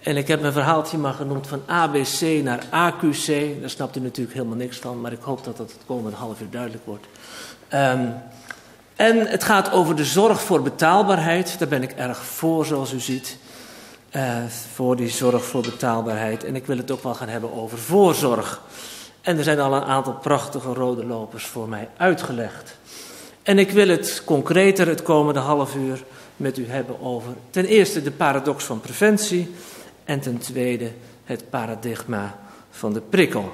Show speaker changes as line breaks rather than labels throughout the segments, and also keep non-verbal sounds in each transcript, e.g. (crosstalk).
En ik heb mijn verhaaltje maar genoemd van ABC naar AQC. Daar snapt u natuurlijk helemaal niks van, maar ik hoop dat dat het komende half uur duidelijk wordt. Um, en het gaat over de zorg voor betaalbaarheid. Daar ben ik erg voor, zoals u ziet. Uh, voor die zorg voor betaalbaarheid. En ik wil het ook wel gaan hebben over voorzorg. En er zijn al een aantal prachtige rode lopers voor mij uitgelegd. En ik wil het concreter het komende half uur met u hebben over ten eerste de paradox van preventie en ten tweede het paradigma van de prikkel.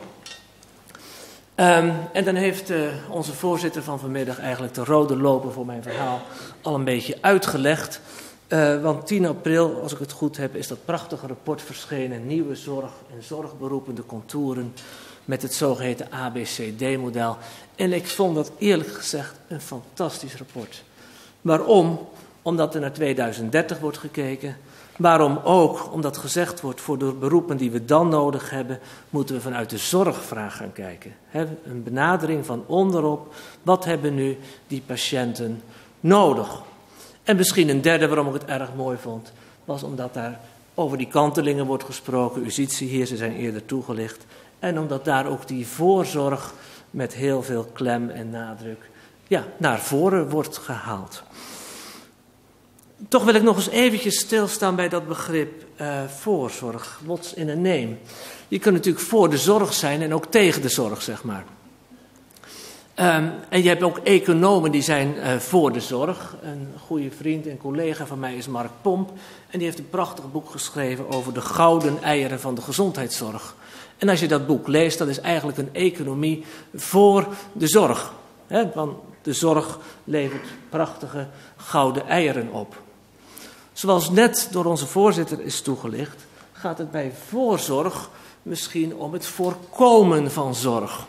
Um, en dan heeft uh, onze voorzitter van vanmiddag eigenlijk de rode loper voor mijn verhaal al een beetje uitgelegd. Uh, want 10 april, als ik het goed heb, is dat prachtige rapport verschenen. Nieuwe zorg en zorgberoepende contouren met het zogeheten ABCD-model. En ik vond dat eerlijk gezegd een fantastisch rapport. Waarom? Omdat er naar 2030 wordt gekeken. Waarom ook? Omdat gezegd wordt, voor de beroepen die we dan nodig hebben, moeten we vanuit de zorgvraag gaan kijken. een benadering van onderop, wat hebben nu die patiënten nodig? En misschien een derde waarom ik het erg mooi vond, was omdat daar over die kantelingen wordt gesproken. U ziet ze hier, ze zijn eerder toegelicht. En omdat daar ook die voorzorg met heel veel klem en nadruk ja, naar voren wordt gehaald. Toch wil ik nog eens eventjes stilstaan bij dat begrip uh, voorzorg. What's in a name? Je kunt natuurlijk voor de zorg zijn en ook tegen de zorg, zeg maar. Um, en je hebt ook economen die zijn uh, voor de zorg. Een goede vriend en collega van mij is Mark Pomp. En die heeft een prachtig boek geschreven over de gouden eieren van de gezondheidszorg. En als je dat boek leest, dat is eigenlijk een economie voor de zorg. He, want de zorg levert prachtige gouden eieren op. Zoals net door onze voorzitter is toegelicht, gaat het bij voorzorg misschien om het voorkomen van zorg.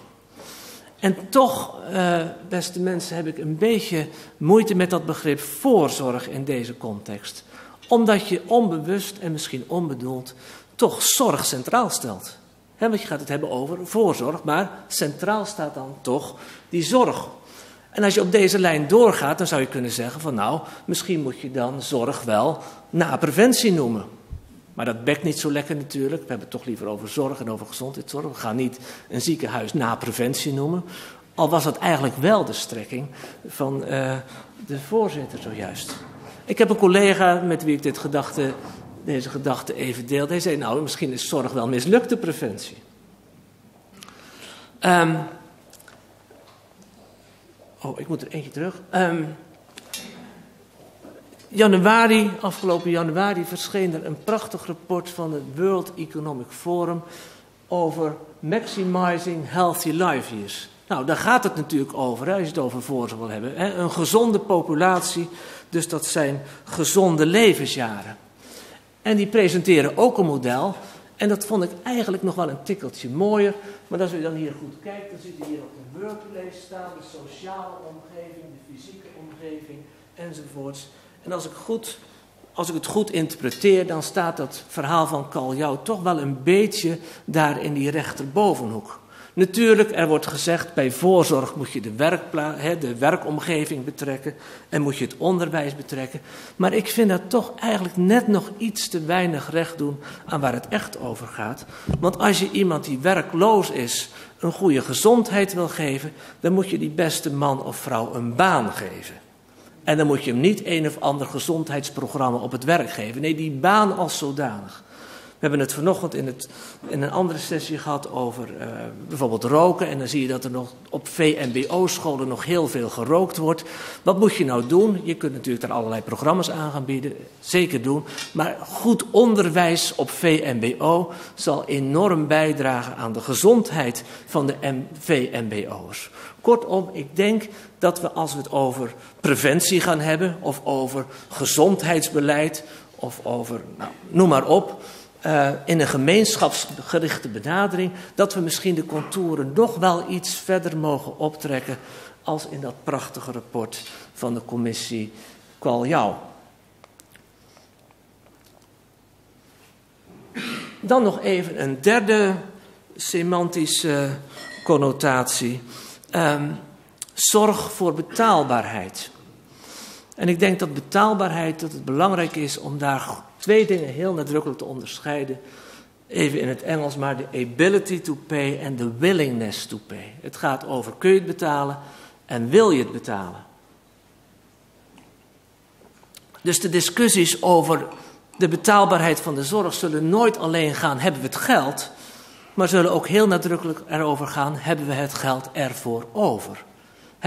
En toch, eh, beste mensen, heb ik een beetje moeite met dat begrip voorzorg in deze context. Omdat je onbewust en misschien onbedoeld toch zorg centraal stelt. Want je gaat het hebben over voorzorg, maar centraal staat dan toch die zorg. En als je op deze lijn doorgaat, dan zou je kunnen zeggen van nou, misschien moet je dan zorg wel na preventie noemen. Maar dat bekt niet zo lekker natuurlijk. We hebben het toch liever over zorg en over gezondheidszorg. We gaan niet een ziekenhuis na preventie noemen. Al was dat eigenlijk wel de strekking van uh, de voorzitter zojuist. Ik heb een collega met wie ik dit deze gedachte even deelde. Hij zei nou, misschien is zorg wel mislukte preventie. Um, Oh, ik moet er eentje terug. Um, januari, afgelopen januari, verscheen er een prachtig rapport van het World Economic Forum over maximizing healthy life years. Nou, daar gaat het natuurlijk over, als je het over voorzorg wil hebben. Hè. Een gezonde populatie, dus dat zijn gezonde levensjaren. En die presenteren ook een model. En dat vond ik eigenlijk nog wel een tikkeltje mooier. Maar als u dan hier goed kijkt, dan ziet u hier op de workplace staan, de sociale omgeving, de fysieke omgeving enzovoorts. En als ik, goed, als ik het goed interpreteer, dan staat dat verhaal van Kaljau toch wel een beetje daar in die rechterbovenhoek. Natuurlijk, er wordt gezegd, bij voorzorg moet je de, werkpla- de werkomgeving betrekken en moet je het onderwijs betrekken. Maar ik vind dat toch eigenlijk net nog iets te weinig recht doen aan waar het echt over gaat. Want als je iemand die werkloos is een goede gezondheid wil geven, dan moet je die beste man of vrouw een baan geven. En dan moet je hem niet een of ander gezondheidsprogramma op het werk geven. Nee, die baan als zodanig. We hebben het vanochtend in, het, in een andere sessie gehad over uh, bijvoorbeeld roken. En dan zie je dat er nog op VMBO-scholen nog heel veel gerookt wordt. Wat moet je nou doen? Je kunt natuurlijk er allerlei programma's aan gaan bieden. Zeker doen. Maar goed onderwijs op VMBO zal enorm bijdragen aan de gezondheid van de VMBO'ers. Kortom, ik denk dat we als we het over preventie gaan hebben, of over gezondheidsbeleid, of over, nou, noem maar op, uh, in een gemeenschapsgerichte benadering, dat we misschien de contouren nog wel iets verder mogen optrekken als in dat prachtige rapport van de commissie Kwaljau. Dan nog even een derde semantische connotatie. Um, zorg voor betaalbaarheid. En ik denk dat betaalbaarheid, dat het belangrijk is om daar twee dingen heel nadrukkelijk te onderscheiden. Even in het Engels, maar de ability to pay en de willingness to pay. Het gaat over kun je het betalen en wil je het betalen. Dus de discussies over de betaalbaarheid van de zorg zullen nooit alleen gaan, hebben we het geld, maar zullen ook heel nadrukkelijk erover gaan, hebben we het geld ervoor over.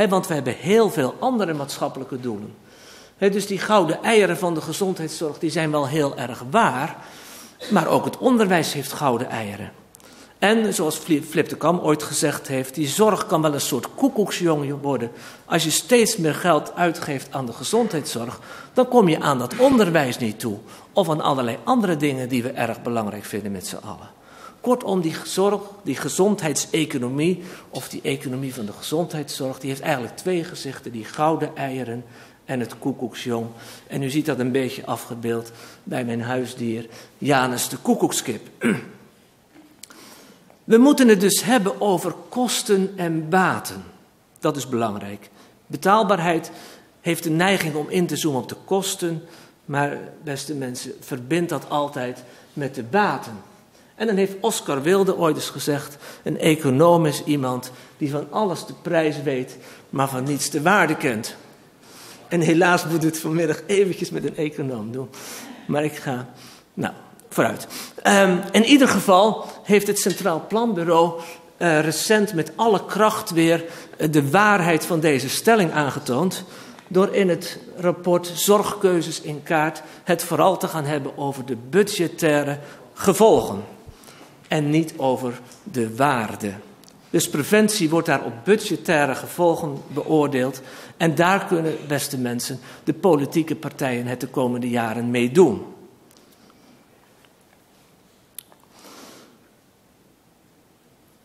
want we hebben heel veel andere maatschappelijke doelen. Dus die gouden eieren van de gezondheidszorg, die zijn wel heel erg waar, maar ook het onderwijs heeft gouden eieren. En zoals Flip de Kam ooit gezegd heeft, die zorg kan wel een soort koekoeksjong worden. Als je steeds meer geld uitgeeft aan de gezondheidszorg, dan kom je aan dat onderwijs niet toe. Of aan allerlei andere dingen die we erg belangrijk vinden met z'n allen. Kortom, die zorg, die gezondheidseconomie, of die economie van de gezondheidszorg, die heeft eigenlijk twee gezichten: die gouden eieren en het koekoeksjong. En u ziet dat een beetje afgebeeld bij mijn huisdier, Janus de koekoekskip. We moeten het dus hebben over kosten en baten. Dat is belangrijk. Betaalbaarheid heeft de neiging om in te zoomen op de kosten, maar beste mensen, verbind dat altijd met de baten. En dan heeft Oscar Wilde ooit eens gezegd: een econoom is iemand die van alles de prijs weet, maar van niets de waarde kent. En helaas moet het vanmiddag eventjes met een econoom doen. Maar ik ga, nou, vooruit. Um, in ieder geval heeft het Centraal Planbureau uh, recent met alle kracht weer uh, de waarheid van deze stelling aangetoond. Door in het rapport Zorgkeuzes in kaart het vooral te gaan hebben over de budgettaire gevolgen. En niet over de waarde. Dus preventie wordt daar op budgettaire gevolgen beoordeeld. En daar kunnen, beste mensen, de politieke partijen het de komende jaren mee doen.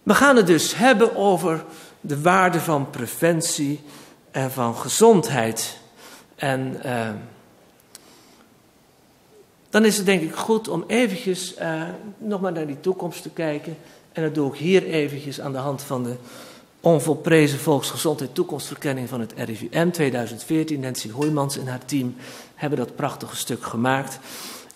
We gaan het dus hebben over de waarde van preventie en van gezondheid. En uh, dan is het denk ik goed om eventjes uh, nog maar naar die toekomst te kijken. En dat doe ik hier eventjes aan de hand van de onvolprezen volksgezondheid toekomstverkenning van het RIVM 2014. Nancy Hoijmans en haar team hebben dat prachtige stuk gemaakt.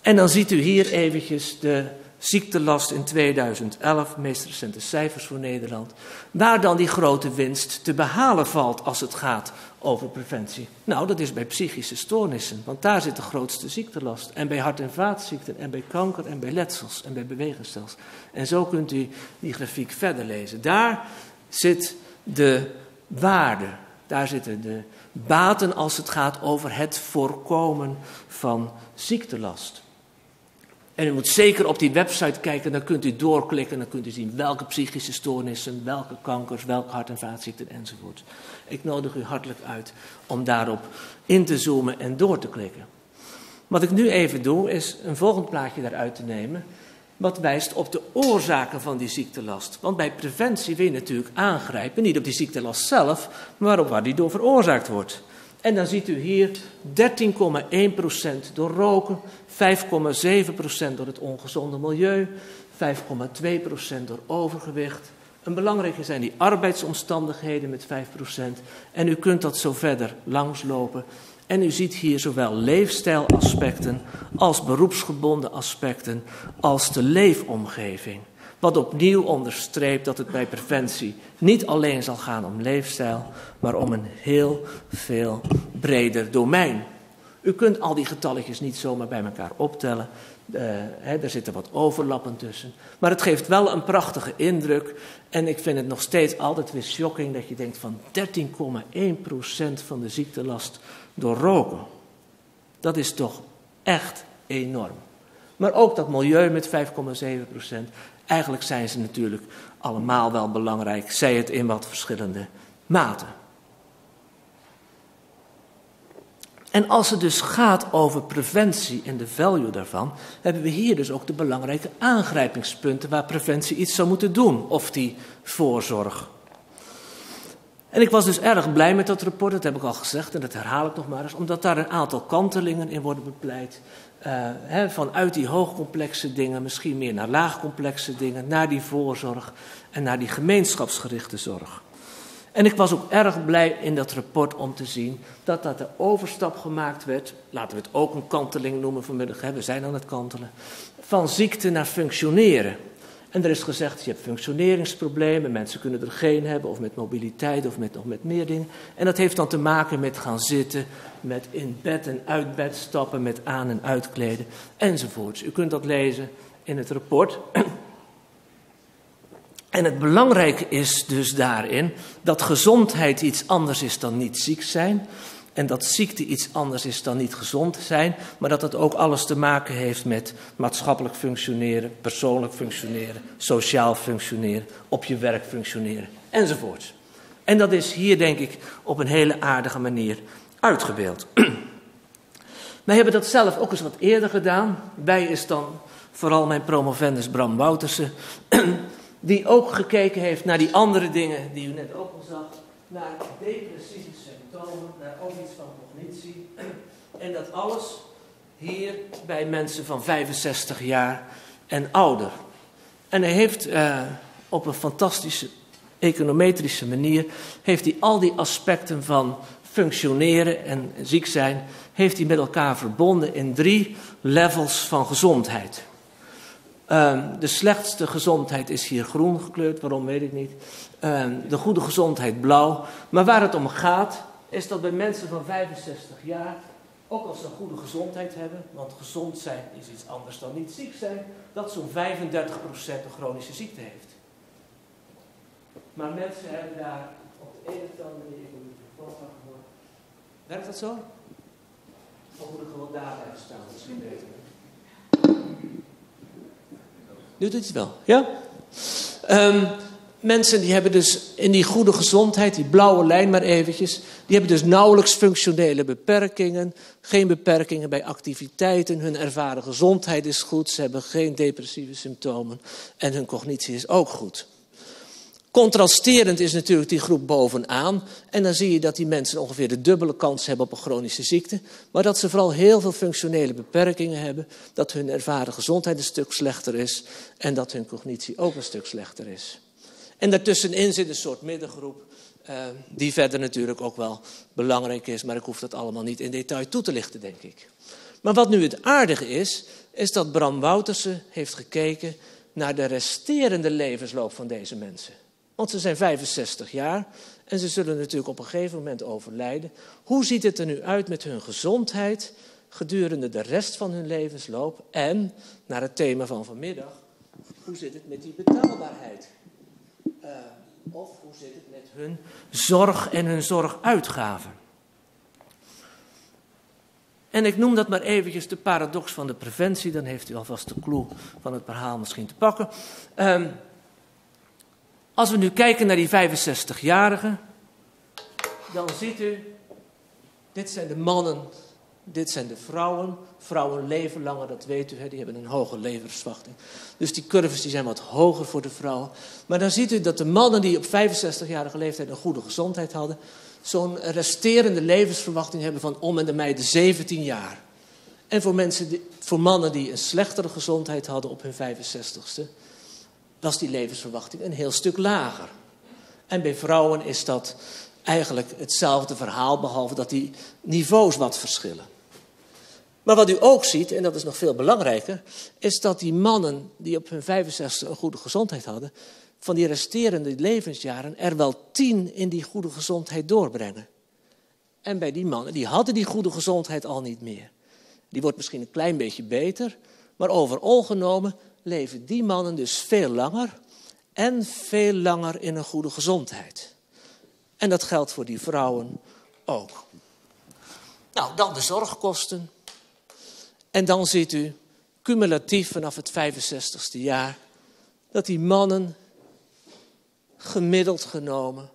En dan ziet u hier eventjes de ziektelast in 2011, meest recente cijfers voor Nederland, waar dan die grote winst te behalen valt als het gaat over preventie. Nou, dat is bij psychische stoornissen, want daar zit de grootste ziektelast. En bij hart- en vaatziekten, en bij kanker, en bij letsels, en bij bewegingsstelsels. En zo kunt u die grafiek verder lezen. Daar zit de waarde, daar zitten de baten als het gaat over het voorkomen van ziektelast. En u moet zeker op die website kijken, dan kunt u doorklikken, dan kunt u zien welke psychische stoornissen, welke kankers, welke hart- en vaatziekten enzovoort. Ik nodig u hartelijk uit om daarop in te zoomen en door te klikken. Wat ik nu even doe, is een volgend plaatje daaruit te nemen, wat wijst op de oorzaken van die ziektelast. Want bij preventie wil je natuurlijk aangrijpen, niet op die ziektelast zelf, maar op waar die door veroorzaakt wordt. En dan ziet u hier 13,1% door roken, 5,7% door het ongezonde milieu, 5,2% door overgewicht. Een belangrijke zijn die arbeidsomstandigheden met 5%. En u kunt dat zo verder langslopen. En u ziet hier zowel leefstijlaspecten als beroepsgebonden aspecten als de leefomgeving. Wat opnieuw onderstreept dat het bij preventie niet alleen zal gaan om leefstijl, maar om een heel veel breder domein. U kunt al die getalletjes niet zomaar bij elkaar optellen. Uh, hè, er zitten wat overlappen tussen. Maar het geeft wel een prachtige indruk. En ik vind het nog steeds altijd weer shocking dat je denkt van 13,1% van de ziektelast door roken. Dat is toch echt enorm. Maar ook dat milieu met 5,7%. Eigenlijk zijn ze natuurlijk allemaal wel belangrijk, zij het in wat verschillende maten. En als het dus gaat over preventie en de value daarvan, hebben we hier dus ook de belangrijke aangrijpingspunten waar preventie iets zou moeten doen, of die voorzorg. En ik was dus erg blij met dat rapport, dat heb ik al gezegd en dat herhaal ik nog maar eens, omdat daar een aantal kantelingen in worden bepleit. Uh, vanuit die hoogcomplexe dingen, misschien meer naar laagcomplexe dingen, naar die voorzorg en naar die gemeenschapsgerichte zorg. En ik was ook erg blij in dat rapport om te zien dat dat de overstap gemaakt werd, laten we het ook een kanteling noemen vanmiddag, we zijn aan het kantelen, van ziekte naar functioneren. En er is gezegd, je hebt functioneringsproblemen, mensen kunnen er geen hebben, of met mobiliteit, of met nog met meer dingen. En dat heeft dan te maken met gaan zitten, met in bed en uit bed stappen, met aan- en uitkleden, enzovoorts. U kunt dat lezen in het rapport. En het belangrijke is dus daarin dat gezondheid iets anders is dan niet ziek zijn. En dat ziekte iets anders is dan niet gezond zijn. Maar dat het ook alles te maken heeft met maatschappelijk functioneren, persoonlijk functioneren, sociaal functioneren, op je werk functioneren enzovoort. En dat is hier denk ik op een hele aardige manier uitgebeeld. (clears throat) Wij hebben dat zelf ook eens wat eerder gedaan. Wij is dan vooral mijn promovendus Bram Woutersen (clears throat) die ook gekeken heeft naar die andere dingen die u net ook al zag, naar depressieve symptomen, naar ook iets van cognitie. En dat alles hier bij mensen van 65 jaar en ouder. En hij heeft uh, op een fantastische econometrische manier, heeft hij al die aspecten van functioneren en ziek zijn, heeft hij met elkaar verbonden in drie levels van gezondheid. Um, de slechtste gezondheid is hier groen gekleurd, waarom weet ik niet. Um, de goede gezondheid blauw. Maar waar het om gaat, is dat bij mensen van 65 jaar, ook als ze een goede gezondheid hebben, want gezond zijn is iets anders dan niet ziek zijn, dat zo'n 35% een chronische ziekte heeft. Maar mensen hebben daar op de een of andere manier, moet het gehoord. Werkt dat zo? Of moet ik gewoon daar blijven staan, misschien beter. Nu doet het wel, ja? Um, mensen die hebben dus in die goede gezondheid, die blauwe lijn maar eventjes, die hebben dus nauwelijks functionele beperkingen, geen beperkingen bij activiteiten, hun ervaren gezondheid is goed, ze hebben geen depressieve symptomen en hun cognitie is ook goed. Contrasterend is natuurlijk die groep bovenaan. En dan zie je dat die mensen ongeveer de dubbele kans hebben op een chronische ziekte. Maar dat ze vooral heel veel functionele beperkingen hebben. Dat hun ervaren gezondheid een stuk slechter is. En dat hun cognitie ook een stuk slechter is. En daartussenin zit een soort middengroep. Uh, die verder natuurlijk ook wel belangrijk is. Maar ik hoef dat allemaal niet in detail toe te lichten, denk ik. Maar wat nu het aardige is. Is dat Bram Woutersen heeft gekeken naar de resterende levensloop van deze mensen. Want ze zijn 65 jaar en ze zullen natuurlijk op een gegeven moment overlijden. Hoe ziet het er nu uit met hun gezondheid gedurende de rest van hun levensloop? En, naar het thema van vanmiddag, hoe zit het met die betaalbaarheid? Uh, of hoe zit het met hun zorg en hun zorguitgaven? En ik noem dat maar eventjes de paradox van de preventie, dan heeft u alvast de clue van het verhaal misschien te pakken. Um, als we nu kijken naar die 65-jarigen, dan ziet u, dit zijn de mannen, dit zijn de vrouwen. Vrouwen leven langer, dat weet u, hè, die hebben een hoge levensverwachting. Dus die curves die zijn wat hoger voor de vrouwen. Maar dan ziet u dat de mannen die op 65-jarige leeftijd een goede gezondheid hadden, zo'n resterende levensverwachting hebben van om en de mij de 17 jaar. En voor, mensen voor mannen die een slechtere gezondheid hadden op hun 65ste, was die levensverwachting een heel stuk lager. En bij vrouwen is dat eigenlijk hetzelfde verhaal, behalve dat die niveaus wat verschillen. Maar wat u ook ziet, en dat is nog veel belangrijker, is dat die mannen die op hun 65 een goede gezondheid hadden, van die resterende levensjaren er wel tien in die goede gezondheid doorbrengen. En bij die mannen, die hadden die goede gezondheid al niet meer. Die wordt misschien een klein beetje beter, maar overal genomen leven die mannen dus veel langer en veel langer in een goede gezondheid. En dat geldt voor die vrouwen ook. Nou, dan de zorgkosten. En dan ziet u cumulatief vanaf het 65ste jaar dat die mannen gemiddeld genomen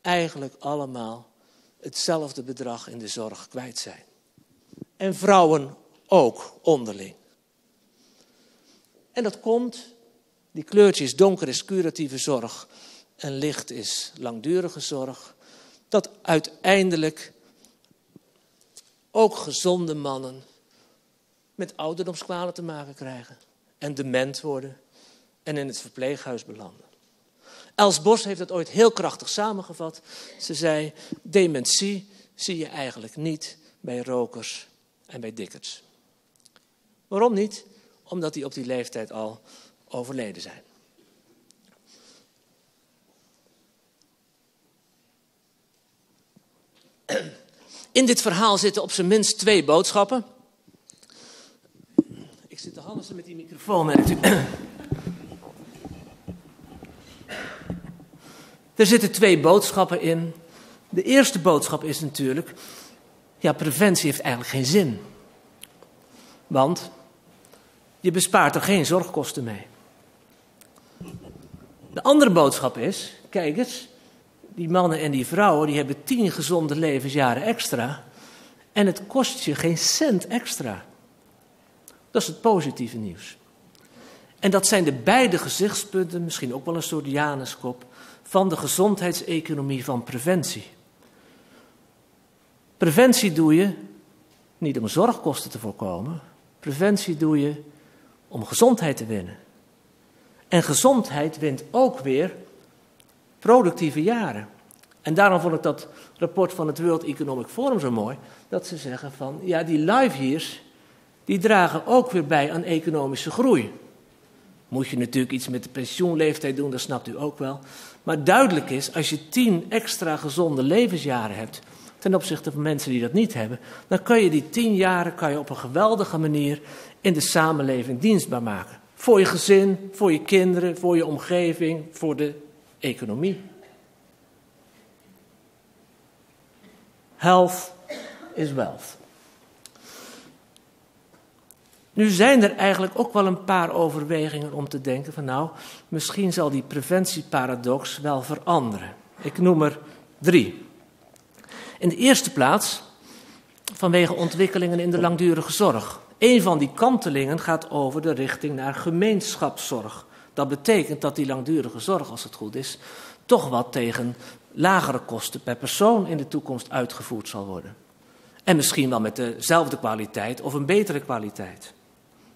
eigenlijk allemaal hetzelfde bedrag in de zorg kwijt zijn. En vrouwen ook onderling. En dat komt, die kleurtjes donker is curatieve zorg en licht is langdurige zorg. Dat uiteindelijk ook gezonde mannen met ouderdomskwalen te maken krijgen. En dement worden en in het verpleeghuis belanden. Els Bos heeft het ooit heel krachtig samengevat. Ze zei: dementie zie je eigenlijk niet bij rokers en bij dikkers. Waarom niet? Omdat die op die leeftijd al overleden zijn. In dit verhaal zitten op zijn minst twee boodschappen. Ik zit te halsen met die microfoon, merkt u. Er zitten twee boodschappen in. De eerste boodschap is natuurlijk: ja, preventie heeft eigenlijk geen zin. Want je bespaart er geen zorgkosten mee. De andere boodschap is: kijk eens, die mannen en die vrouwen die hebben tien gezonde levensjaren extra. En het kost je geen cent extra. Dat is het positieve nieuws. En dat zijn de beide gezichtspunten, misschien ook wel een soort Januskop, van de gezondheidseconomie van preventie. Preventie doe je niet om zorgkosten te voorkomen. Preventie doe je om gezondheid te winnen. En gezondheid wint ook weer productieve jaren. En daarom vond ik dat rapport van het World Economic Forum zo mooi. Dat ze zeggen van, ja, die live years, die dragen ook weer bij aan economische groei. Moet je natuurlijk iets met de pensioenleeftijd doen, dat snapt u ook wel. Maar duidelijk is, als je tien extra gezonde levensjaren hebt, ten opzichte van mensen die dat niet hebben, dan kan je die tien jaren kan je op een geweldige manier in de samenleving dienstbaar maken. Voor je gezin, voor je kinderen, voor je omgeving, voor de economie. Health is wealth. Nu zijn er eigenlijk ook wel een paar overwegingen om te denken van nou, misschien zal die preventieparadox wel veranderen. Ik noem er drie. In de eerste plaats vanwege ontwikkelingen in de langdurige zorg. Een van die kantelingen gaat over de richting naar gemeenschapszorg. Dat betekent dat die langdurige zorg, als het goed is, toch wat tegen lagere kosten per persoon in de toekomst uitgevoerd zal worden. En misschien wel met dezelfde kwaliteit of een betere kwaliteit.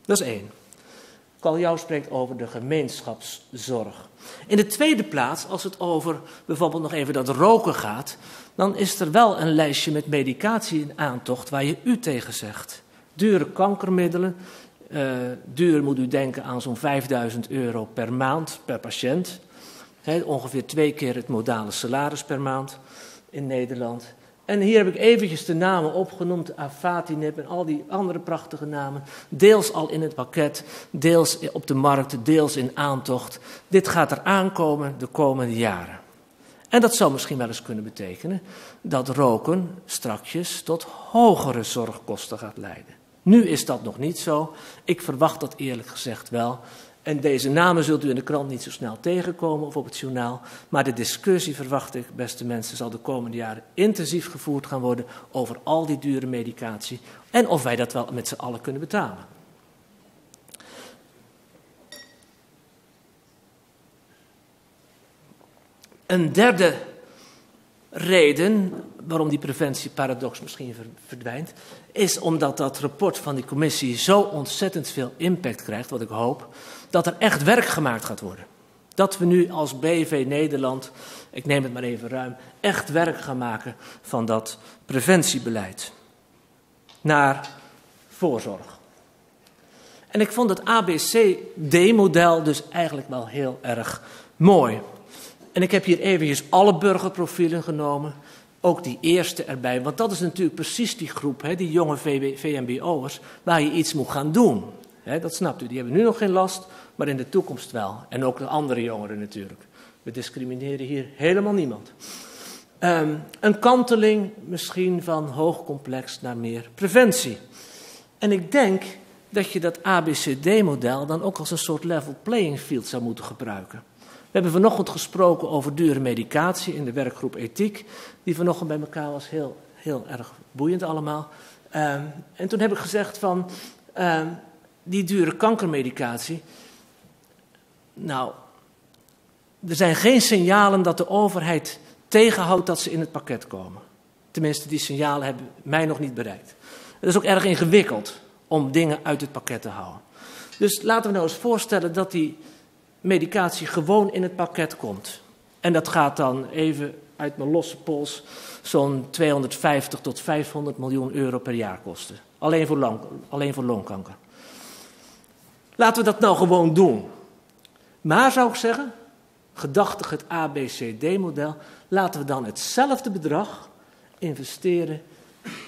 Dat is één. Kaljou spreekt over de gemeenschapszorg. In de tweede plaats, als het over bijvoorbeeld nog even dat roken gaat, dan is er wel een lijstje met medicatie in aantocht waar je u tegen zegt. Dure kankermiddelen, uh, duur moet u denken aan zo'n 5000 euro per maand per patiënt. ongeveer twee keer het modale salaris per maand in Nederland. En hier heb ik eventjes de namen opgenoemd, Afatinib en al die andere prachtige namen. Deels al in het pakket, deels op de markt, deels in aantocht. Dit gaat er aankomen de komende jaren. En dat zou misschien wel eens kunnen betekenen dat roken strakjes tot hogere zorgkosten gaat leiden. Nu is dat nog niet zo. Ik verwacht dat eerlijk gezegd wel. En deze namen zult u in de krant niet zo snel tegenkomen of op het journaal. Maar de discussie, verwacht ik, beste mensen, zal de komende jaren intensief gevoerd gaan worden over al die dure medicatie. En of wij dat wel met z'n allen kunnen betalen. Een derde reden waarom die preventieparadox misschien verdwijnt, is omdat dat rapport van die commissie zo ontzettend veel impact krijgt, wat ik hoop, dat er echt werk gemaakt gaat worden. Dat we nu als BV Nederland, ik neem het maar even ruim, echt werk gaan maken van dat preventiebeleid. Naar voorzorg. En ik vond het ABCD-model dus eigenlijk wel heel erg mooi. En ik heb hier eventjes alle burgerprofielen genomen. Ook die eerste erbij, want dat is natuurlijk precies die groep, hè, die jonge VMBO'ers, waar je iets moet gaan doen. Hè, dat snapt u, die hebben nu nog geen last, maar in de toekomst wel. En ook de andere jongeren natuurlijk. We discrimineren hier helemaal niemand. Um, een kanteling misschien van hoogcomplex naar meer preventie. En ik denk dat je dat ABCD-model dan ook als een soort level playing field zou moeten gebruiken. We hebben vanochtend gesproken over dure medicatie in de werkgroep ethiek. Die vanochtend bij elkaar was heel, heel erg boeiend allemaal. Um, en toen heb ik gezegd van um, die dure kankermedicatie. Nou, er zijn geen signalen dat de overheid tegenhoudt dat ze in het pakket komen. Tenminste, die signalen hebben mij nog niet bereikt. Het is ook erg ingewikkeld om dingen uit het pakket te houden. Dus laten we nou eens voorstellen dat die medicatie gewoon in het pakket komt. En dat gaat dan even uit mijn losse pols zo'n 250 tot 500 miljoen euro per jaar kosten. Alleen voor, long, alleen voor longkanker. Laten we dat nou gewoon doen. Maar zou ik zeggen, gedachtig het ABCD-model, laten we dan hetzelfde bedrag investeren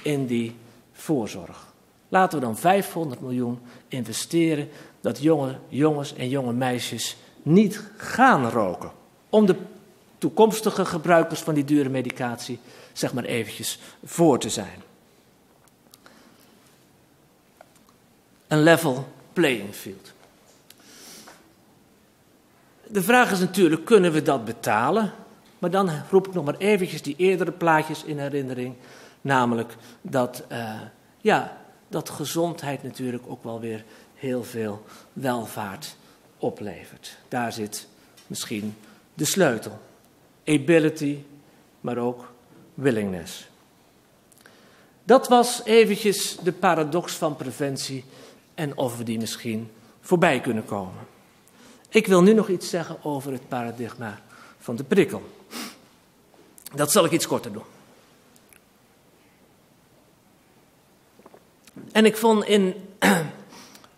in die voorzorg. Laten we dan 500 miljoen investeren dat jonge jongens en jonge meisjes niet gaan roken. Om de toekomstige gebruikers van die dure medicatie, zeg maar eventjes, voor te zijn. Een level playing field. De vraag is natuurlijk, kunnen we dat betalen? Maar dan roep ik nog maar eventjes die eerdere plaatjes in herinnering. Namelijk dat, uh, ja, dat gezondheid natuurlijk ook wel weer heel veel welvaart oplevert. Daar zit misschien de sleutel. Ability, maar ook willingness. Dat was eventjes de paradox van preventie en of we die misschien voorbij kunnen komen. Ik wil nu nog iets zeggen over het paradigma van de prikkel. Dat zal ik iets korter doen. En ik vond in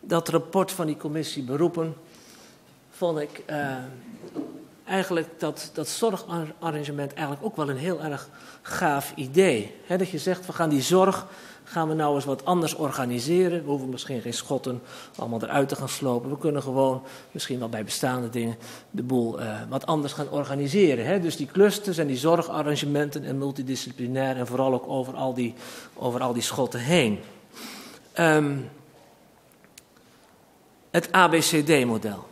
dat rapport van die commissie beroepen, vond ik uh, eigenlijk dat, dat zorgarrangement eigenlijk ook wel een heel erg gaaf idee. dat je zegt, we gaan die zorg gaan we nou eens wat anders organiseren. We hoeven misschien geen schotten allemaal eruit te gaan slopen. We kunnen gewoon, misschien wel bij bestaande dingen, de boel uh, wat anders gaan organiseren. Dus die clusters en die zorgarrangementen en multidisciplinair en vooral ook over al die, over al die schotten heen. Um, het ABCD-model.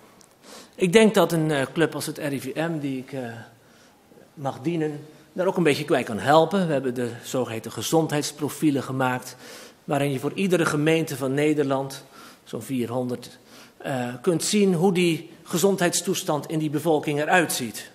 Ik denk dat een uh, club als het RIVM, die ik uh, mag dienen, daar ook een beetje kwijt kan helpen. We hebben de zogeheten gezondheidsprofielen gemaakt, waarin je voor iedere gemeente van Nederland, zo'n 400, uh, eh, kunt zien hoe die gezondheidstoestand in die bevolking eruit ziet.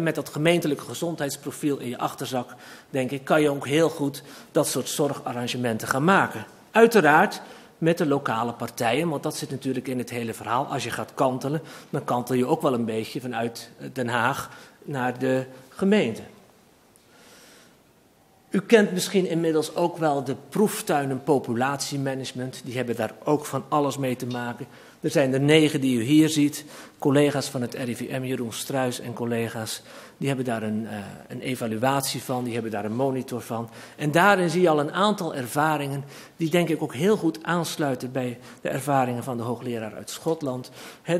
Met dat gemeentelijke gezondheidsprofiel in je achterzak, denk ik, kan je ook heel goed dat soort zorgarrangementen gaan maken. Uiteraard met de lokale partijen, want dat zit natuurlijk in het hele verhaal. Als je gaat kantelen, dan kantel je ook wel een beetje vanuit Den Haag naar de gemeente. U kent misschien inmiddels ook wel de proeftuinen populatiemanagement. Die hebben daar ook van alles mee te maken. Er zijn er negen die u hier ziet. Collega's van het RIVM, Jeroen Struis en collega's, die hebben daar een, uh, een evaluatie van, die hebben daar een monitor van. En daarin zie je al een aantal ervaringen die denk ik ook heel goed aansluiten bij de ervaringen van de hoogleraar uit Schotland.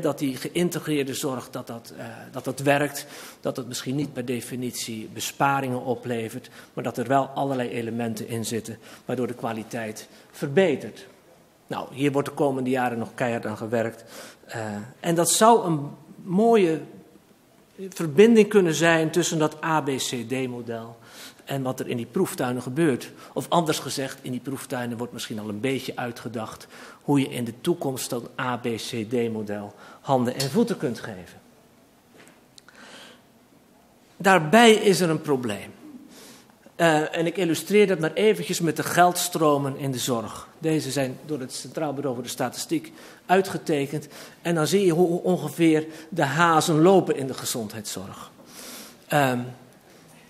dat die geïntegreerde zorg, dat dat, uh, dat dat werkt, dat het misschien niet per definitie besparingen oplevert, maar dat er wel allerlei elementen in zitten waardoor de kwaliteit verbetert. Nou, hier wordt de komende jaren nog keihard aan gewerkt. Uh, en dat zou een mooie verbinding kunnen zijn tussen dat ABCD-model en wat er in die proeftuinen gebeurt. Of anders gezegd, in die proeftuinen wordt misschien al een beetje uitgedacht hoe je in de toekomst dat ABCD-model handen en voeten kunt geven. Daarbij is er een probleem. Uh, en ik illustreer dat maar eventjes met de geldstromen in de zorg. Deze zijn door het Centraal Bureau voor de Statistiek uitgetekend. En dan zie je hoe ongeveer de hazen lopen in de gezondheidszorg. Um,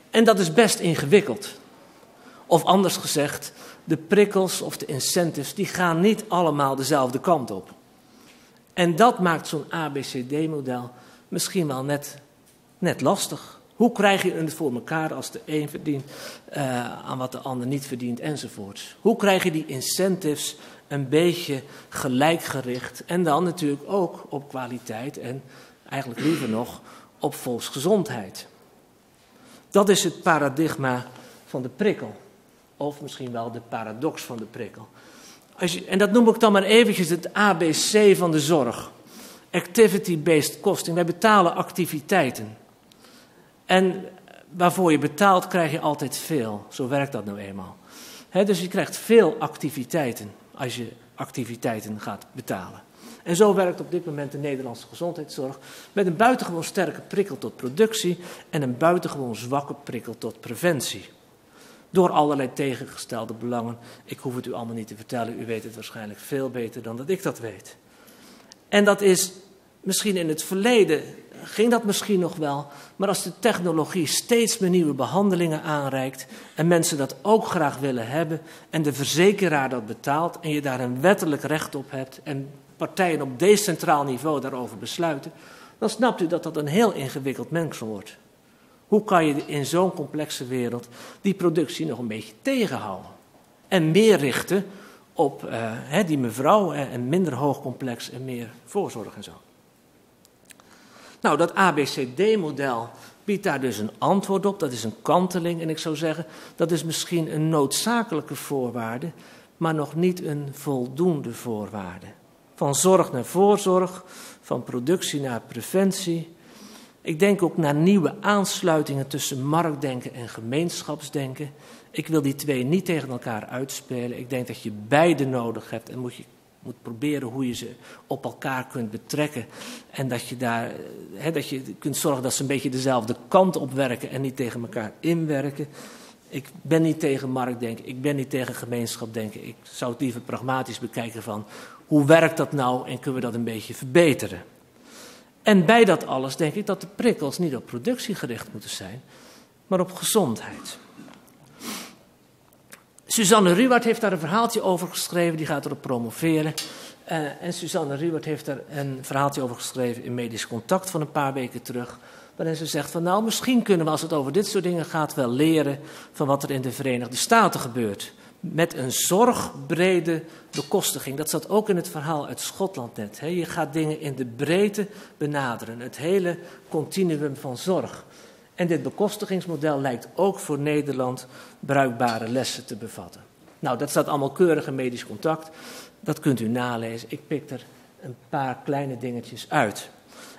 en dat is best ingewikkeld. Of anders gezegd, de prikkels of de incentives, die gaan niet allemaal dezelfde kant op. En dat maakt zo'n ABCD-model misschien wel net, net lastig. Hoe krijg je het voor elkaar als de een verdient uh, aan wat de ander niet verdient enzovoorts? Hoe krijg je die incentives een beetje gelijkgericht en dan natuurlijk ook op kwaliteit en eigenlijk liever nog op volksgezondheid? Dat is het paradigma van de prikkel, of misschien wel de paradox van de prikkel. Je, en dat noem ik dan maar eventjes het ABC van de zorg. Activity-based costing. Wij betalen activiteiten. En waarvoor je betaalt, krijg je altijd veel. Zo werkt dat nou eenmaal. dus je krijgt veel activiteiten als je activiteiten gaat betalen. En zo werkt op dit moment de Nederlandse gezondheidszorg met een buitengewoon sterke prikkel tot productie en een buitengewoon zwakke prikkel tot preventie. Door allerlei tegengestelde belangen. Ik hoef het u allemaal niet te vertellen, u weet het waarschijnlijk veel beter dan dat ik dat weet. En dat is misschien in het verleden ging dat misschien nog wel. Maar als de technologie steeds meer nieuwe behandelingen aanreikt en mensen dat ook graag willen hebben en de verzekeraar dat betaalt en je daar een wettelijk recht op hebt en partijen op decentraal niveau daarover besluiten, dan snapt u dat dat een heel ingewikkeld mens wordt. Hoe kan je in zo'n complexe wereld die productie nog een beetje tegenhouden? En meer richten op uh, die mevrouw en minder hoogcomplex en meer voorzorg en zo. Nou, dat ABCD-model biedt daar dus een antwoord op. Dat is een kanteling. En ik zou zeggen, dat is misschien een noodzakelijke voorwaarde, maar nog niet een voldoende voorwaarde. Van zorg naar voorzorg, van productie naar preventie. Ik denk ook naar nieuwe aansluitingen tussen marktdenken en gemeenschapsdenken. Ik wil die twee niet tegen elkaar uitspelen. Ik denk dat je beide nodig hebt en moet je moet proberen hoe je ze op elkaar kunt betrekken. En dat je, daar, hè, dat je kunt zorgen dat ze een beetje dezelfde kant op werken en niet tegen elkaar inwerken. Ik ben niet tegen marktdenken, ik ben niet tegen gemeenschapdenken. Ik zou het liever pragmatisch bekijken van hoe werkt dat nou en kunnen we dat een beetje verbeteren. En bij dat alles denk ik dat de prikkels niet op productie gericht moeten zijn, maar op gezondheid. Suzanne Ruwart heeft daar een verhaaltje over geschreven, die gaat erop promoveren. Uh, en Suzanne Ruwart heeft daar een verhaaltje over geschreven in Medisch Contact van een paar weken terug. Waarin ze zegt van nou, misschien kunnen we als het over dit soort dingen gaat wel leren van wat er in de Verenigde Staten gebeurt. Met een zorgbrede bekostiging. Dat zat ook in het verhaal uit Schotland net. Hè. Je gaat dingen in de breedte benaderen. Het hele continuum van zorg. En dit bekostigingsmodel lijkt ook voor Nederland bruikbare lessen te bevatten. Nou, dat staat allemaal keurig in medisch contact. Dat kunt u nalezen. Ik pik er een paar kleine dingetjes uit.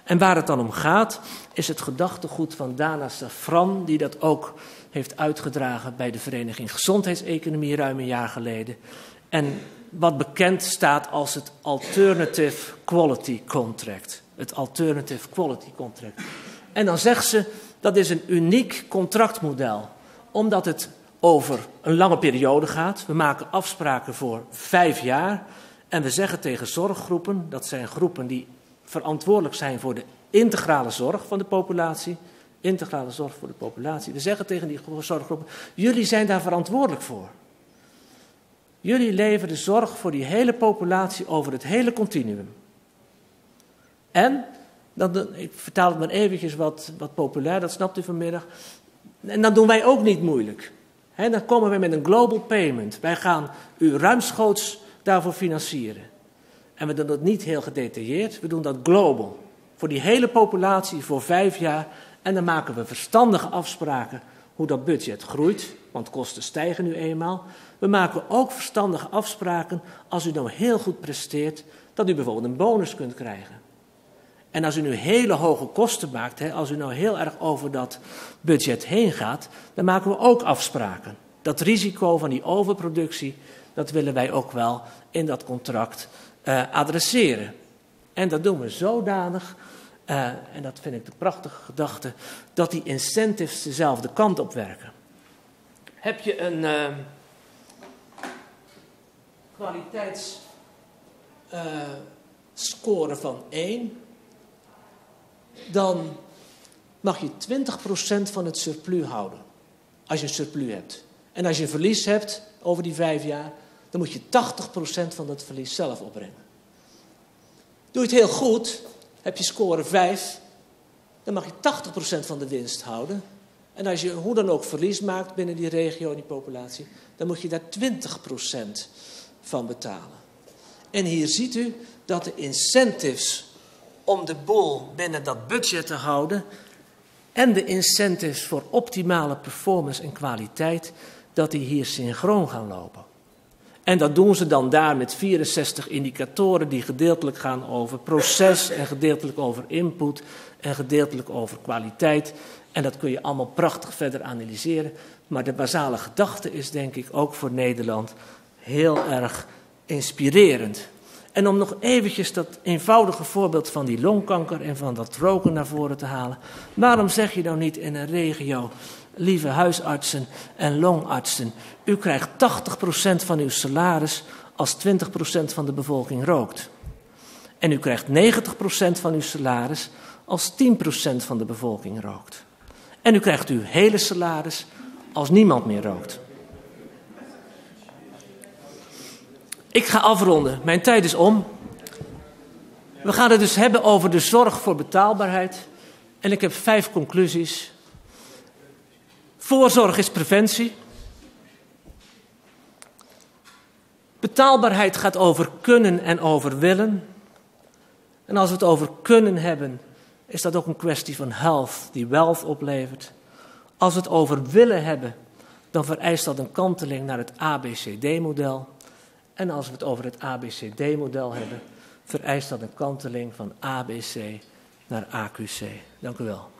En waar het dan om gaat, is het gedachtegoed van Dana Safran, die dat ook heeft uitgedragen bij de Vereniging Gezondheidseconomie ruim een jaar geleden. En wat bekend staat als het Alternative Quality Contract. Het Alternative Quality Contract. En dan zegt ze, dat is een uniek contractmodel, omdat het over een lange periode gaat. We maken afspraken voor vijf jaar en we zeggen tegen zorggroepen, dat zijn groepen die verantwoordelijk zijn voor de integrale zorg van de populatie, integrale zorg voor de populatie. We zeggen tegen die zorggroepen, jullie zijn daar verantwoordelijk voor. Jullie leveren de zorg voor die hele populatie over het hele continuum. En dan, ik vertaal het maar eventjes wat, wat populair, dat snapt u vanmiddag. En dan doen wij ook niet moeilijk. Dan komen we met een global payment. Wij gaan u ruimschoots daarvoor financieren. En we doen dat niet heel gedetailleerd, we doen dat global. Voor die hele populatie voor vijf jaar. En dan maken we verstandige afspraken hoe dat budget groeit, want kosten stijgen nu eenmaal. We maken ook verstandige afspraken als u nou heel goed presteert, dat u bijvoorbeeld een bonus kunt krijgen. En als u nu hele hoge kosten maakt, hè, als u nou heel erg over dat budget heen gaat, dan maken we ook afspraken. Dat risico van die overproductie, dat willen wij ook wel in dat contract uh, adresseren. En dat doen we zodanig, uh, en dat vind ik de prachtige gedachte, dat die incentives dezelfde kant op werken. Heb je een uh, kwaliteitsscore van 1, dan mag je 20% van het surplus houden. Als je een surplus hebt. En als je een verlies hebt over die vijf jaar, dan moet je 80% van dat verlies zelf opbrengen. Doe je het heel goed, heb je score 5, dan mag je 80% van de winst houden. En als je hoe dan ook verlies maakt binnen die regio en die populatie, dan moet je daar 20% van betalen. En hier ziet u dat de incentives om de boel binnen dat budget te houden en de incentives voor optimale performance en kwaliteit, dat die hier synchroon gaan lopen. En dat doen ze dan daar met 64 indicatoren die gedeeltelijk gaan over proces en gedeeltelijk over input en gedeeltelijk over kwaliteit. En dat kun je allemaal prachtig verder analyseren. Maar de basale gedachte is denk ik ook voor Nederland heel erg inspirerend. En om nog eventjes dat eenvoudige voorbeeld van die longkanker en van dat roken naar voren te halen. Waarom zeg je nou niet in een regio, lieve huisartsen en longartsen, u krijgt 80% van uw salaris als 20% van de bevolking rookt. En u krijgt 90% van uw salaris als 10% van de bevolking rookt. En u krijgt uw hele salaris als niemand meer rookt. Ik ga afronden. Mijn tijd is om. We gaan het dus hebben over de zorg voor betaalbaarheid. En ik heb vijf conclusies. Voorzorg is preventie. Betaalbaarheid gaat over kunnen en over willen. En als we het over kunnen hebben, is dat ook een kwestie van health die wealth oplevert. Als we het over willen hebben, dan vereist dat een kanteling naar het ABCD-model. En als we het over het ABCD-model hebben, vereist dat een kanteling van ABC naar AQC. Dank u wel.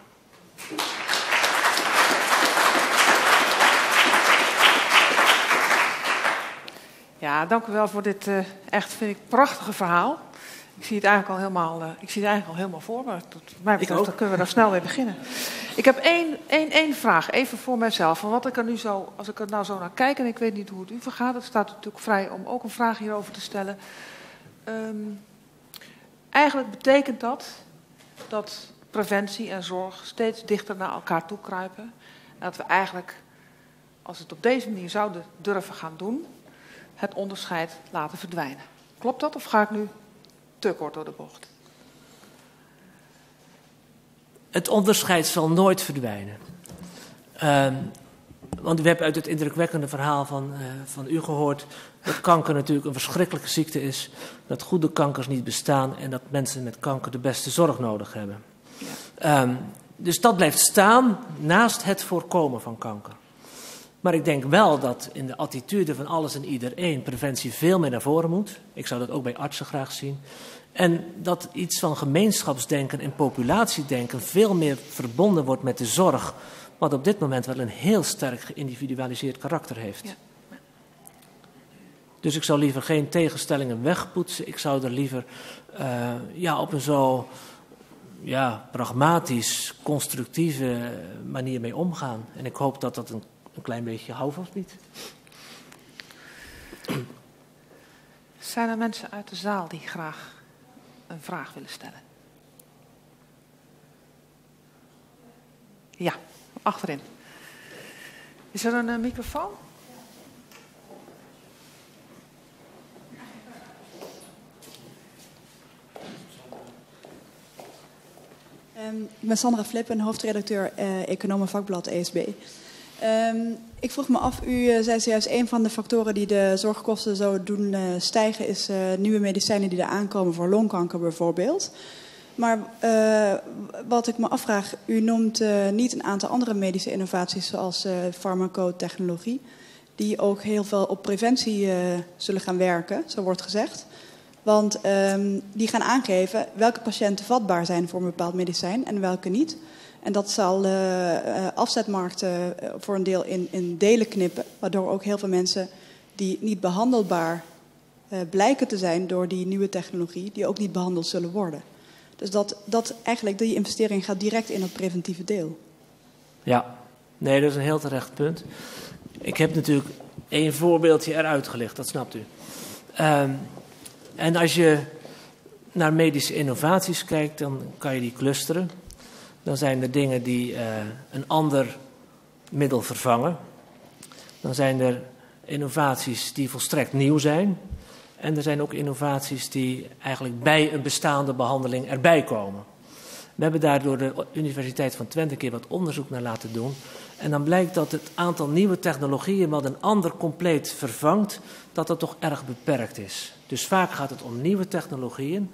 Ja, dank u wel voor dit uh, echt, vind ik, prachtige verhaal. Ik zie het eigenlijk al helemaal, uh, ik zie het eigenlijk al helemaal voor me. Tot mij betreft, dan kunnen we daar snel weer beginnen. Ik heb één, één, één vraag, even voor mezelf. Van wat ik er nu zo, als ik er nou zo naar kijk, en ik weet niet hoe het u vergaat, het staat natuurlijk vrij om ook een vraag hierover te stellen. Um, eigenlijk betekent dat dat preventie en zorg steeds dichter naar elkaar toe kruipen. En dat we eigenlijk, als we het op deze manier zouden durven gaan doen, het onderscheid laten verdwijnen. Klopt dat of ga ik nu te kort door de bocht?
Het onderscheid zal nooit verdwijnen. Uh, want u hebt uit het indrukwekkende verhaal van, uh, van u gehoord dat kanker natuurlijk een verschrikkelijke ziekte is, dat goede kankers niet bestaan en dat mensen met kanker de beste zorg nodig hebben. Ja. Um, dus dat blijft staan naast het voorkomen van kanker. Maar ik denk wel dat in de attitude van alles en iedereen preventie veel meer naar voren moet. Ik zou dat ook bij artsen graag zien. En dat iets van gemeenschapsdenken en populatiedenken veel meer verbonden wordt met de zorg. Wat op dit moment wel een heel sterk geïndividualiseerd karakter heeft. Ja. Dus ik zou liever geen tegenstellingen wegpoetsen. Ik zou er liever uh, ja, op een zo ja, pragmatisch, constructieve manier mee omgaan. En ik hoop dat dat een een klein beetje houvast biedt.
Zijn er mensen uit de zaal die graag een vraag willen stellen? Ja, achterin. Is er een uh, microfoon?
Um, ik ben Sandra Flippen, hoofdredacteur uh, Economen Vakblad ESB. Um, ik vroeg me af, u uh, zei zojuist, een van de factoren die de zorgkosten zo doen uh, stijgen is uh, nieuwe medicijnen die er aankomen voor longkanker bijvoorbeeld. Maar wat ik me afvraag, u noemt niet een aantal andere medische innovaties zoals farmacotechnologie, die ook heel veel op preventie zullen gaan werken, zo wordt gezegd. Want um, die gaan aangeven welke patiënten vatbaar zijn voor een bepaald medicijn en welke niet. En dat zal uh, afzetmarkten eh, voor een deel in, in, delen knippen, waardoor ook heel veel mensen die niet behandelbaar blijken te zijn door die nieuwe technologie, die ook niet behandeld zullen worden. Dus dat, dat eigenlijk, die investering gaat direct in het preventieve deel.
Ja, nee, dat is een heel terecht punt. Ik heb natuurlijk één voorbeeldje eruit gelicht, dat snapt u. Um, en als je naar medische innovaties kijkt, dan kan je die clusteren. Dan zijn er dingen die uh, een ander middel vervangen. Dan zijn er innovaties die volstrekt nieuw zijn. En er zijn ook innovaties die eigenlijk bij een bestaande behandeling erbij komen. We hebben daar door de Universiteit van Twente keer wat onderzoek naar laten doen. En dan blijkt dat het aantal nieuwe technologieën wat een ander compleet vervangt, dat dat toch erg beperkt is. Dus vaak gaat het om nieuwe technologieën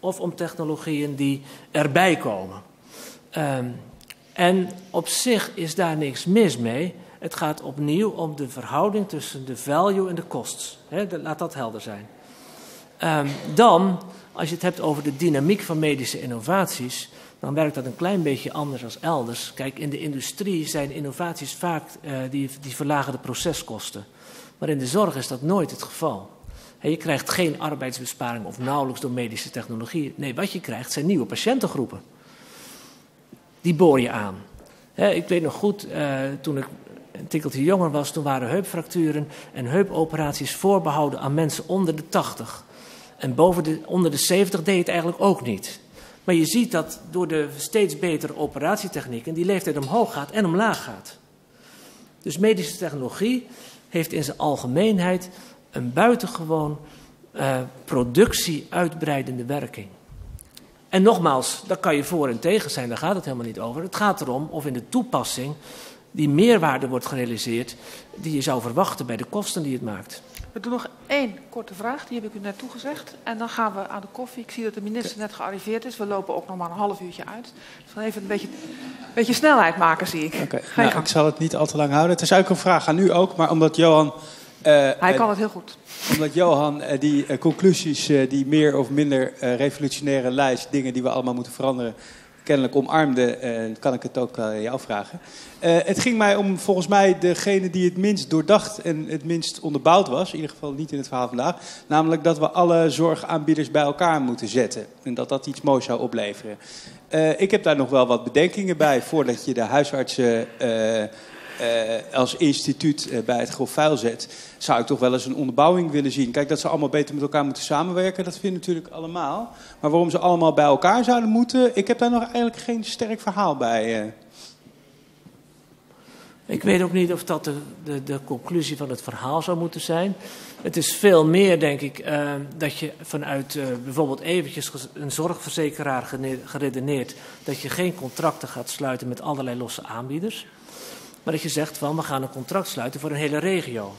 of om technologieën die erbij komen. Um, en op zich is daar niks mis mee. Het gaat opnieuw om de verhouding tussen de value en de de, laat dat helder zijn. Um, dan, als je het hebt over de dynamiek van medische innovaties, dan werkt dat een klein beetje anders als elders. Kijk, in de industrie zijn innovaties vaak uh, die, die verlagen de proceskosten. Maar in de zorg is dat nooit het geval. Je krijgt geen arbeidsbesparing of nauwelijks door medische technologie. Nee, wat je krijgt zijn nieuwe patiëntengroepen die boor je aan. ik weet nog goed, uh, toen ik een tikkeltje jonger was, toen waren heupfracturen en heupoperaties voorbehouden aan mensen onder de 80. En boven de, onder de 70 deed het eigenlijk ook niet. Maar je ziet dat door de steeds betere operatietechnieken die leeftijd omhoog gaat en omlaag gaat. Dus medische technologie heeft in zijn algemeenheid een buitengewoon uh, productie-uitbreidende werking. En nogmaals, daar kan je voor en tegen zijn, daar gaat het helemaal niet over. Het gaat erom of in de toepassing die meerwaarde wordt gerealiseerd die je zou verwachten bij de kosten die het maakt.
We doen nog één korte vraag, die heb ik u net toegezegd. En dan gaan we aan de koffie. Ik zie dat de minister net gearriveerd is. We lopen ook nog maar een half uurtje uit. Dus dan even een beetje, een beetje snelheid maken, zie ik.
Oké, nou, ik zal het niet al te lang houden. Het is eigenlijk een vraag aan u ook, maar omdat Johan... Uh,
Hij kan het heel goed.
Omdat Johan uh, die uh, conclusies, die meer of minder revolutionaire lijst, dingen die we allemaal moeten veranderen, kennelijk omarmde, kan ik het ook aan jou vragen. Uh, het ging mij om volgens mij degene die het minst doordacht en het minst onderbouwd was. In ieder geval niet in het verhaal vandaag. Namelijk dat we alle zorgaanbieders bij elkaar moeten zetten. En dat dat iets moois zou opleveren. Uh, ik heb daar nog wel wat bedenkingen bij voordat je de huisartsen uh, als instituut bij het grof vuil zet. Zou ik toch wel eens een onderbouwing willen zien. Kijk, dat ze allemaal beter met elkaar moeten samenwerken, dat vinden natuurlijk allemaal. Maar waarom ze allemaal bij elkaar zouden moeten, ik heb daar nog eigenlijk geen sterk verhaal bij.
Ik weet ook niet of dat de, de, de, conclusie van het verhaal zou moeten zijn. Het is veel meer, denk ik, dat je vanuit bijvoorbeeld eventjes een zorgverzekeraar geredeneerd... dat je geen contracten gaat sluiten met allerlei losse aanbieders. Maar dat je zegt van, we gaan een contract sluiten voor een hele regio.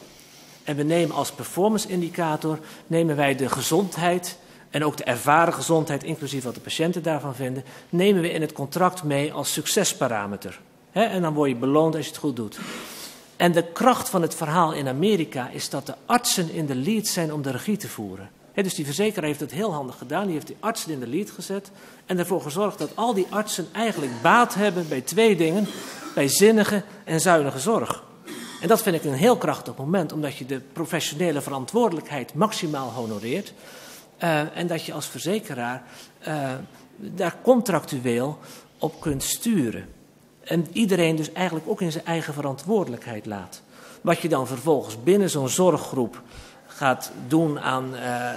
En we nemen als performance indicator nemen wij de gezondheid en ook de ervaren gezondheid, inclusief wat de patiënten daarvan vinden, nemen we in het contract mee als succesparameter en dan word je beloond als je het goed doet. En de kracht van het verhaal in Amerika is dat de artsen in de lead zijn om de regie te voeren. Dus die verzekeraar heeft het heel handig gedaan. Die heeft die artsen in de lead gezet. En ervoor gezorgd dat al die artsen eigenlijk baat hebben bij twee dingen: bij zinnige en zuinige zorg. En dat vind ik een heel krachtig moment, omdat je de professionele verantwoordelijkheid maximaal honoreert. Uh, en dat je als verzekeraar uh, daar contractueel op kunt sturen. En iedereen dus eigenlijk ook in zijn eigen verantwoordelijkheid laat. Wat je dan vervolgens binnen zo'n zorggroep gaat doen aan uh,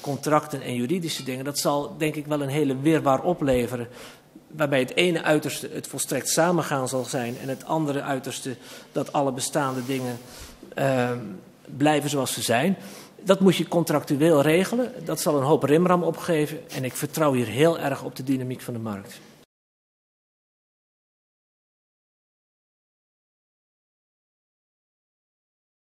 contracten en juridische dingen, dat zal denk ik wel een hele wirwar opleveren. Waarbij het ene uiterste het volstrekt samengaan zal zijn en het andere uiterste dat alle bestaande dingen uh, blijven zoals ze zijn. Dat moet je contractueel regelen. Dat zal een hoop rimram opgeven. En ik vertrouw hier heel erg op de dynamiek van de markt.